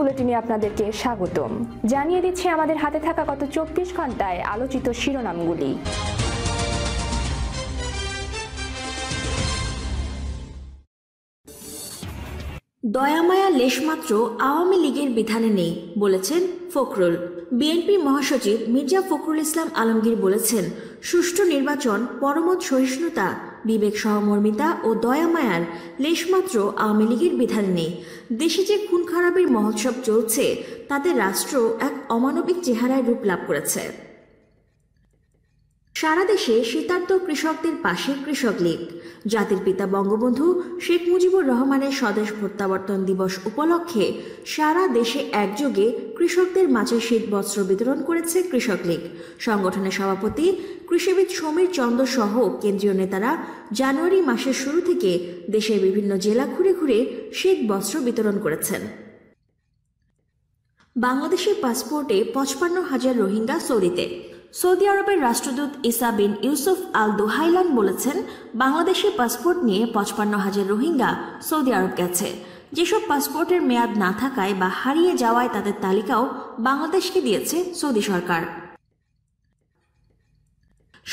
বুলেটিনে আপনাদেরকে স্বাগতম। জানিয়ে দিচ্ছে, আমাদের হাতে থাকা গত চব্বিশ ঘন্টায় আলোচিত শিরোনামগুলি। দয়ামায়া লেশমাত্র আওয়ামী লীগের বিধানে নেই, বলেছেন ফখরুল। বিএনপি মহাসচিব মির্জা ফখরুল ইসলাম আলমগীর বলেছেন, সুষ্ঠু নির্বাচন পরমত সহিষ্ণুতা বিবেক সহমর্মিতা ও দয়ামায়ার লেশমাত্র আওয়ামী লীগের বিধান নেই। দেশে যে খুন খারাপের মহোৎসব চলছে, তাতে রাষ্ট্র এক অমানবিক চেহারায় রূপ লাভ করেছে। সারা দেশে শীতার্থ কৃষকদের পাশে কৃষক লীগ। জাতির পিতা বঙ্গবন্ধু শেখ মুজিবুর রহমানের স্বদেশ প্রত্যাবর্তন দিবস উপলক্ষে সারা দেশে একযোগে কৃষকদের মাঝে শীত বস্ত্র বিতরণ করেছে কৃষক লীগ। সংগঠনের সভাপতি, কৃষিবিদ সমীর চন্দ্র সহ কেন্দ্রীয় নেতারা জানুয়ারি মাসের শুরু থেকে দেশের বিভিন্ন জেলা ঘুরে ঘুরে শীত বস্ত্র বিতরণ করেছেন। বাংলাদেশের পাসপোর্টে পঁচপান্ন হাজার রোহিঙ্গা সৌদিতে সৌদি আরবের রাষ্ট্রদূত ইসা বিন ইউসুফ আল দোহাইলান বলেছেন বাংলাদেশের পাসপোর্ট নিয়ে পঁচপান্ন হাজার রোহিঙ্গা সৌদি আরব গেছে। যেসব পাসপোর্টের মেয়াদ না থাকায় বা হারিয়ে যাওয়ায় তাদের তালিকাও বাংলাদেশকে দিয়েছে সৌদি সরকার।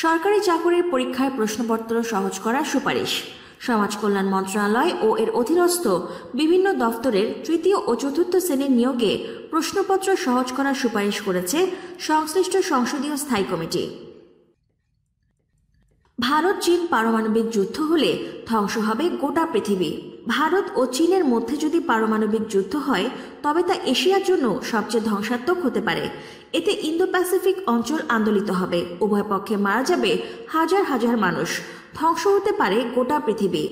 সরকারি চাকরির পরীক্ষায় প্রশ্নপত্র সহজ করার সুপারিশ। সমাজ কল্যাণ মন্ত্রণালয় ও এর অধীনস্থ বিভিন্ন দফতরের তৃতীয় ও চতুর্থ শ্রেণির নিয়োগে প্রশ্নপত্র সহজ করার সুপারিশ করেছে সংশ্লিষ্ট সংসদীয় স্থায়ী কমিটি। ভারত, চীন পারমাণবিক যুদ্ধ হলে ধ্বংস হবে গোটা পৃথিবী। ভারত ও চীনের মধ্যে যদি পারমাণবিক যুদ্ধ হয়, তবে তা এশিয়ার জন্য সবচেয়ে ধ্বংসাত্মক হতে পারে। এতে ইন্দো প্যাসিফিক অঞ্চল আন্দোলিত হবে। উভয় পক্ষে মারা যাবে হাজার হাজার মানুষ। ধ্বংস হতে পারে গোটা পৃথিবী।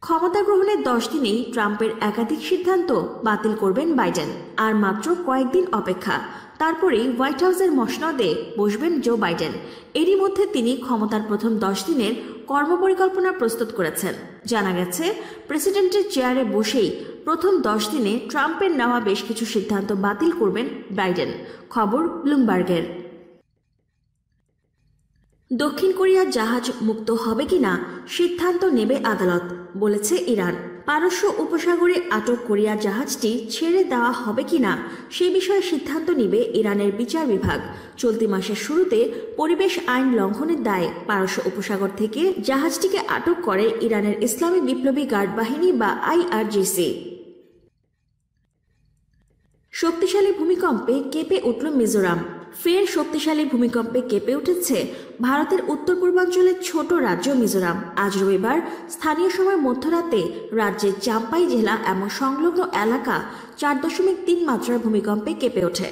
ক্ষমতা গ্রহণের দশ দিনেই ট্রাম্পের একাধিক সিদ্ধান্ত বাতিল করবেন বাইডেন। আর মাত্র কয়েকদিন অপেক্ষা। তারপরেই হোয়াইট হাউসের মসনদে বসবেন জো বাইডেন। এরই মধ্যে তিনি ক্ষমতার প্রথম দশ দিনের কর্মপরিকল্পনা প্রস্তুত করেছেন। জানা গেছে, প্রেসিডেন্টের চেয়ারে বসেই প্রথম দশ দিনে ট্রাম্পের নেওয়া বেশ কিছু সিদ্ধান্ত বাতিল করবেন বাইডেন। খবর ব্লুমবার্গের। দক্ষিণ কোরিয়ার জাহাজ মুক্ত হবে কিনা সিদ্ধান্ত নেবে আদালত, বলেছে ইরান। পারস্য উপসাগরে আটক কোরিয়ার জাহাজটি ছেড়ে দেওয়া হবে কিনা সে বিষয়ে সিদ্ধান্ত নিবে ইরানের বিচার বিভাগ। চলতি মাসের শুরুতে পরিবেশ আইন লঙ্ঘনের দায়ে পারস্য উপসাগর থেকে জাহাজটিকে আটক করে ইরানের ইসলামী বিপ্লবী গার্ড বাহিনী বা আইআরজিসি। শক্তিশালী ভূমিকম্পে কেঁপে উঠল মিজোরাম। ফের শক্তিশালী ভূমিকম্পে কেঁপে উঠেছে ভারতের উত্তর পূর্বাঞ্চলের ছোট রাজ্য মিজোরাম। আজ রবিবার স্থানীয় সময় মধ্যরাতে রাজ্যের চাম্পাই জেলা এমন সংলগ্ন এলাকা চার দশমিক তিন মাত্রার ভূমিকম্পে কেঁপে ওঠে।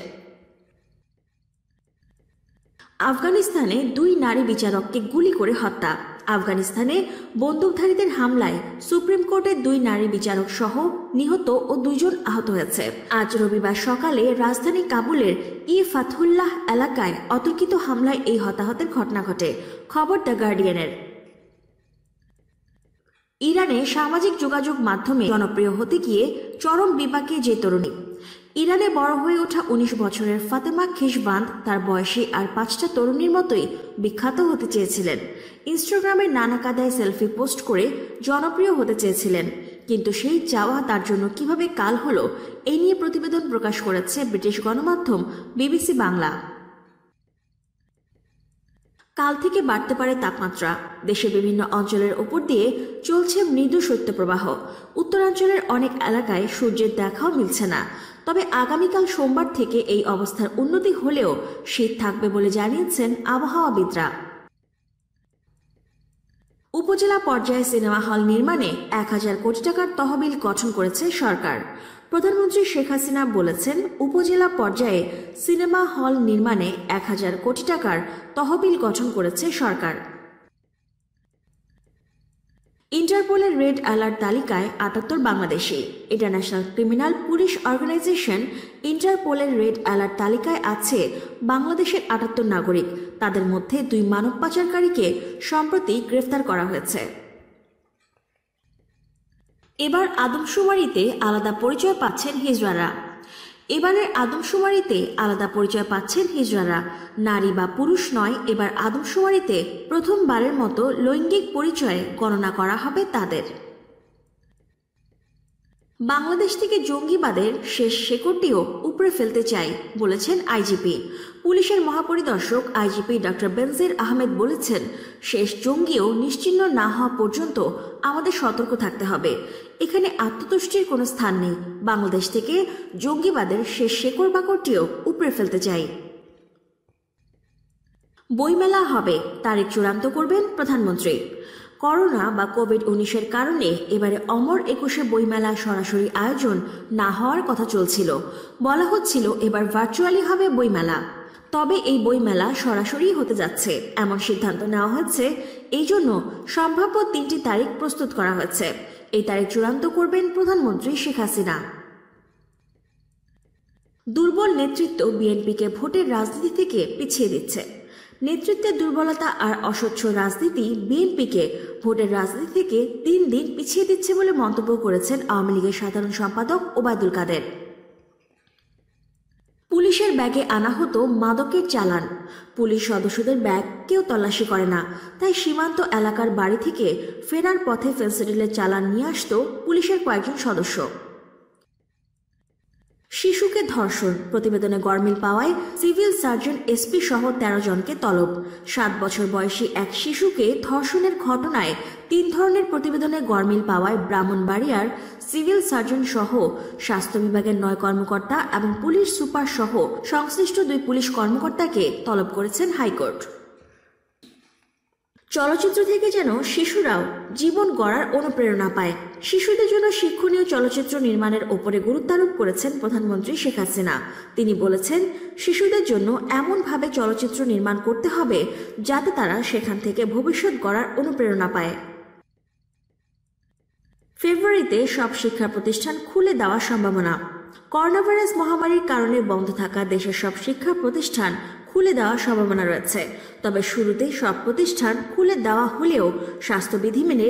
আফগানিস্তানে দুই নারী বিচারককে গুলি করে হত্যা। আফগানিস্তানে বন্দুকধারীদের হামলায় সুপ্রিম কোর্টের দুই নারী বিচারক সহ নিহত ও দুইজন আহত হয়েছে। আজ রবিবার সকালে রাজধানী কাবুলের ই ফাতহুল্লাহ এলাকায় অতর্কিত হামলায় এই হতাহতের ঘটনা ঘটে। খবর দ্য গার্ডিয়ানের। ইরানে সামাজিক যোগাযোগ মাধ্যমে জনপ্রিয় হতে গিয়ে চরম বিপাকে যে তরুণী। ইরানে বড় হয়ে ওঠা উনিশ বছরের ফাতেমা খিসবান্দ তার বয়সী আর পাঁচটা তরুণীর মতোই বিখ্যাত হতে চেয়েছিলেন। ইনস্টাগ্রামে নানা কাদায় সেলফি পোস্ট করে জনপ্রিয় হতে চেয়েছিলেন। কিন্তু সেই চাওয়া তার জন্য কীভাবে কাল হলো এই নিয়ে প্রতিবেদন প্রকাশ করেছে ব্রিটিশ গণমাধ্যম বিবিসি বাংলা। কাল থেকে বাড়তে পারে তাপমাত্রা। দেশের বিভিন্ন অঞ্চলের ওপর দিয়ে চলছে মৃদু শৈত্যপ্রবাহ। উত্তরাঞ্চলের অনেক এলাকায় সূর্যের দেখাও মিলছে না। তবে আগামীকাল সোমবার থেকে এই অবস্থার উন্নতি হলেও শীত থাকবে বলে জানিয়েছেন আবহাওয়াবিদরা। উপজেলা পর্যায়ে সিনেমা হল নির্মাণে এক হাজার কোটি টাকার তহবিল গঠন করেছে সরকার। প্রধানমন্ত্রী শেখ হাসিনা বলেছেন, উপজেলা পর্যায়ে সিনেমা হল নির্মাণে এক হাজার কোটি টাকার তহবিল গঠন করেছে সরকার। ইন্টারপোলের রেড অ্যালার্ট তালিকায় আটাত্তর Bangladeshi. International criminal police organisation ইন্টারপোলের red alert তালিকায় আছে বাংলাদেশের আটাত্তর নাগরিক। তাদের মধ্যে দুই মানব পাচারকারীকে সম্প্রতি গ্রেফতার করা হয়েছে। এবার আদমশুমারিতে আলাদা পরিচয় পাচ্ছেন হিজড়ারা। এবারের আদমশুমারিতে আলাদা পরিচয় পাচ্ছেন হিজড়ারা। নারী বা পুরুষ নয়, এবার আদমশুমারিতে প্রথমবারের মতো লৈঙ্গিক পরিচয়ে গণনা করা হবে তাদের। বাংলাদেশ থেকে জঙ্গিবাদের শেষ শেকড়টিও উপড়ে ফেলতে চাই, বলেছেন আইজিপি। পুলিশের মহাপরিদর্শক আইজিপি ডক্টর বেনজির আহমেদ বলেছেন, শেষ জঙ্গিও নিশ্চিহ্ন না হওয়া পর্যন্ত আমাদের সতর্ক থাকতে হবে। এখানে আত্মতুষ্টির কোনো স্থান নেই। বাংলাদেশ থেকে জঙ্গিবাদের শেষ শেকড় বাকড়টিও উপড়ে ফেলতে চাই। বইমেলা হবে, তারিখ চূড়ান্ত করবেন প্রধানমন্ত্রী। করোনা বা কোভিড উনিশের কারণে এবারে অমর একুশে বইমেলা সরাসরি আয়োজন না হওয়ার কথা চলছিল। বলা হচ্ছিল এবার ভার্চুয়ালি হবে বইমেলা। তবে এই বইমেলা সরাসরি হতে যাচ্ছে। এমন সিদ্ধান্ত নেওয়া হয়েছে এই জন্য সম্ভাব্য তিনটি তারিখ প্রস্তুত করা হয়েছে এই তারিখ চূড়ান্ত করবেন প্রধানমন্ত্রী শেখ হাসিনা। দুর্বল নেতৃত্ব বিএনপিকে ভোটের রাজনীতি থেকে পিছিয়ে দিচ্ছে। নেতৃত্বের দুর্বলতা আর অস্বচ্ছ রাজনীতি বিএনপিকে ভোটের রাজনীতি থেকে তিন দিন পিছিয়ে দিচ্ছে বলে মন্তব্য করেছেন আওয়ামী লীগের সাধারণ সম্পাদক ওবায়দুল কাদের। পুলিশের ব্যাগে আনা হতো মাদকের চালান। পুলিশ সদস্যদের ব্যাগ কেউ তল্লাশি করে না। তাই সীমান্ত এলাকার বাড়ি থেকে ফেরার পথে ফেন্সিডিলের চালান নিয়ে আসতো পুলিশের কয়েকজন সদস্য। শিশুকে ধর্ষণ প্রতিবেদনে গরমিল পাওয়ায় সিভিল সার্জন এসপি সহ তেরো জনকে তলব। সাত বছর বয়সী এক শিশুকে ধর্ষণের ঘটনায় তিন ধরনের প্রতিবেদনে গরমিল পাওয়ায় ব্রাহ্মণবাড়িয়ার সিভিল সার্জন সহ স্বাস্থ্য বিভাগের নয় কর্মকর্তা এবং পুলিশ সুপার সহ সংশ্লিষ্ট দুই পুলিশ কর্মকর্তাকে তলব করেছেন হাইকোর্ট। চলচ্চিত্র থেকে যেন শিশুরাও জীবন গড়ার অনুপ্রেরণা পায়। শিশুদের জন্য শিক্ষণীয় চলচ্চিত্র নির্মাণের ওপরে গুরুত্বারোপ করেছেন প্রধানমন্ত্রী শেখ হাসিনা। তিনি বলেছেন, শিশুদের জন্য এমনভাবে চলচ্চিত্র নির্মাণ করতে হবে যাতে তারা সেখান থেকে ভবিষ্যৎ গড়ার অনুপ্রেরণা পায়। ফেব্রুয়ারিতে সব শিক্ষা প্রতিষ্ঠান খুলে দেওয়ার সম্ভাবনা। করোনা ভাইরাস মহামারীর কারণে বন্ধ থাকা দেশের সব শিক্ষা প্রতিষ্ঠান খুলে দেওয়ার সম্ভাবনা রয়েছে। তবে শুরুতে সব প্রতিষ্ঠান খুলে দেওয়া হলেও স্বাস্থ্যবিধি মেনে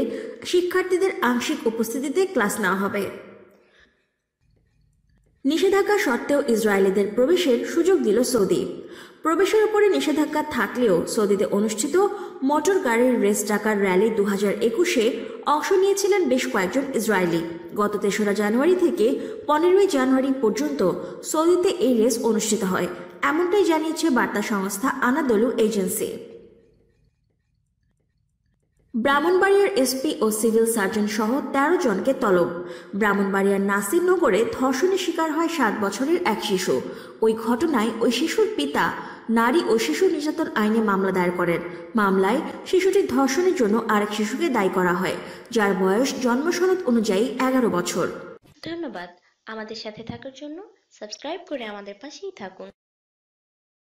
শিক্ষার্থীদের আংশিক উপস্থিতিতে ক্লাস নেওয়া হবে। নিষেধাজ্ঞা সত্ত্বেও ইসরায়েলিদের প্রবেশের সুযোগ দিল সৌদি। প্রবেশের উপরে নিষেধাজ্ঞা থাকলেও সৌদিতে অনুষ্ঠিত মোটর গাড়ির রেস ডাকার র্যালি দু হাজার একুশে অংশ নিয়েছিলেন বেশ কয়েকজন ইসরায়েলি। গত তেসরা জানুয়ারি থেকে পনেরোই জানুয়ারি পর্যন্ত সৌদিতে এই রেস অনুষ্ঠিত হয়। এমনটাই জানিয়েছে বার্তা সংস্থা আনাদলু এজেন্সি। ব্রাহ্মণবাড়িয়ার এসপি ও সিভিল সার্জন সহ তেরো জনকে তলব। ব্রাহ্মণবাড়িয়ার নাসিরনগরে ধর্ষণের শিকার হয় সাত বছরের এক শিশু। ওই ঘটনায় ওই শিশুর পিতা, নারী ও শিশু নির্যাতন আইনে মামলা দায়ের করেন। মামলায় শিশুটির ধর্ষণের জন্য আরেক শিশুকে দায়ী করা হয়, যার বয়স জন্মসনদ অনুযায়ী এগারো বছর। ধন্যবাদ। আমাদের সাথে থাকার জন্য সাবস্ক্রাইব করে আমাদের পাশেই থাকুন।